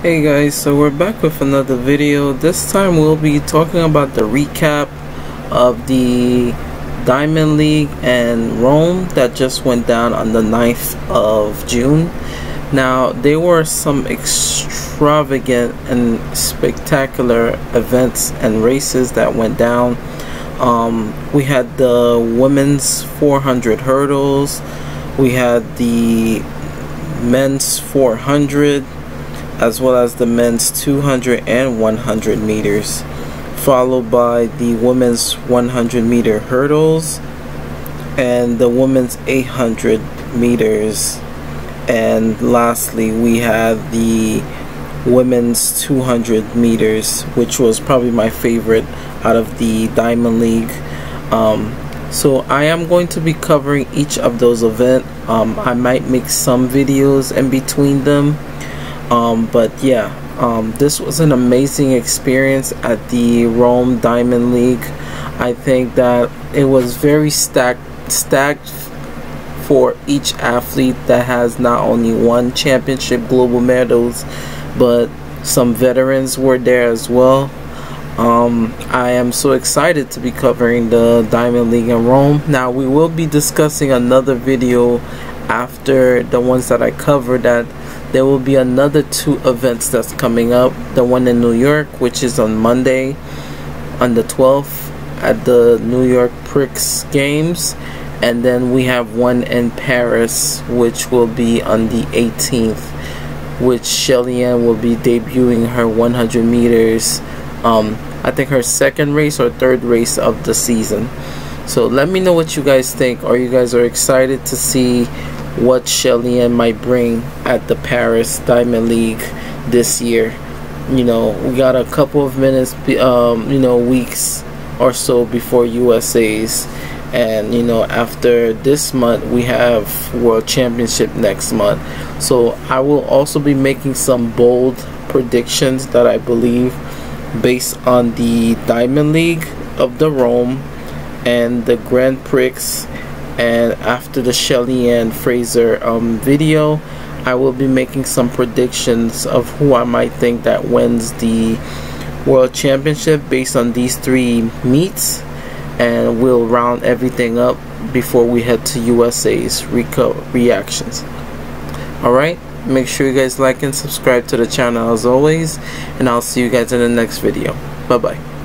Hey guys, so we're back with another video. This time we'll be talking about the recap of the Diamond League and Rome that just went down on the 9th of June. Now, there were some extravagant and spectacular events and races that went down. Um, we had the women's 400 hurdles, we had the men's 400, as well as the men's 200 and 100 meters, followed by the women's 100 meter hurdles and the women's 800 meters. And lastly we had the women's 200 meters which was probably my favorite out of the diamond league. Um, so I am going to be covering each of those events um, I might make some videos in between them um, but yeah um, this was an amazing experience at the Rome Diamond League. I think that it was very stacked stacked for each athlete that has not only one championship global medals but some veterans were there as well. Um, I am so excited to be covering the Diamond League in Rome. Now we will be discussing another video after the ones that I covered that there will be another two events that's coming up. The one in New York which is on Monday on the 12th at the New York Prix Games. And then we have one in Paris which will be on the 18th which Shelly-Ann will be debuting her 100 meters um, I think her second race or third race of the season. So let me know what you guys think. Are you guys are excited to see what Shelly-Ann might bring at the Paris Diamond League this year. You know we got a couple of minutes um, you know weeks or so before USA's and you know after this month we have world championship next month. So i will also be making some bold predictions that i believe based on the diamond league of the rome and the grand prix and after the Shelly-Ann Fraser um, video I will be making some predictions of who I might think that wins the world championship based on these three meets and we'll round everything up before we head to USA's reactions. Alright, make sure you guys like and subscribe to the channel as always, and I'll see you guys in the next video. Bye bye.